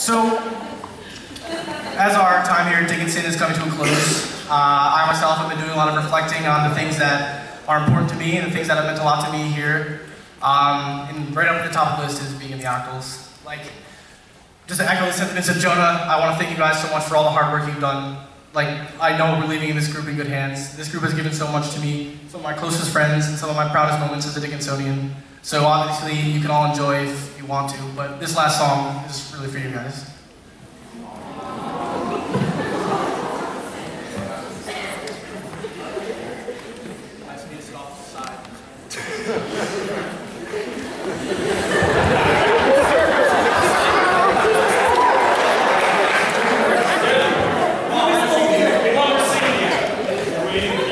So, as our time here at Dickinson is coming to a close, uh, I myself have been doing a lot of reflecting on the things that are important to me and the things that have meant a lot to me here. Um, and right up at the top of the list is being in the Octals. Like, just to echo the sentiments of Jonah, I want to thank you guys so much for all the hard work you've done. Like, I know we're leaving this group in good hands. This group has given so much to me, some of my closest friends, and some of my proudest moments as a Dickinsonian. So obviously, you can all enjoy if you want to, but this last song is really for you guys. I'll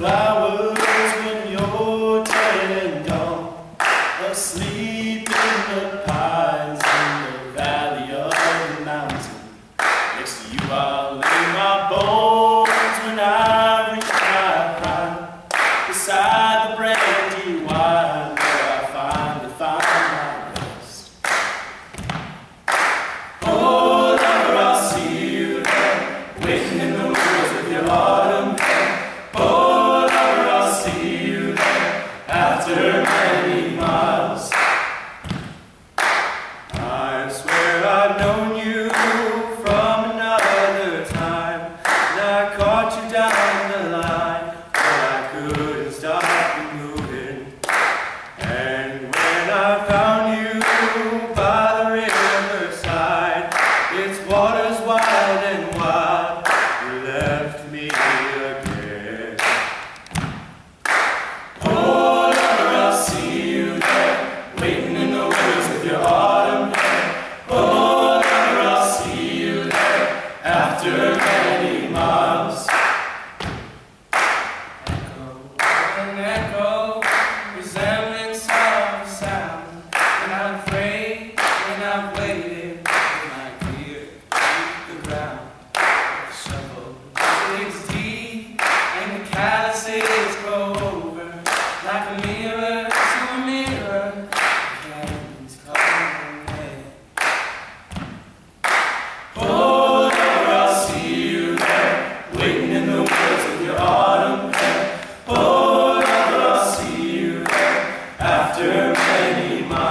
give Mighty.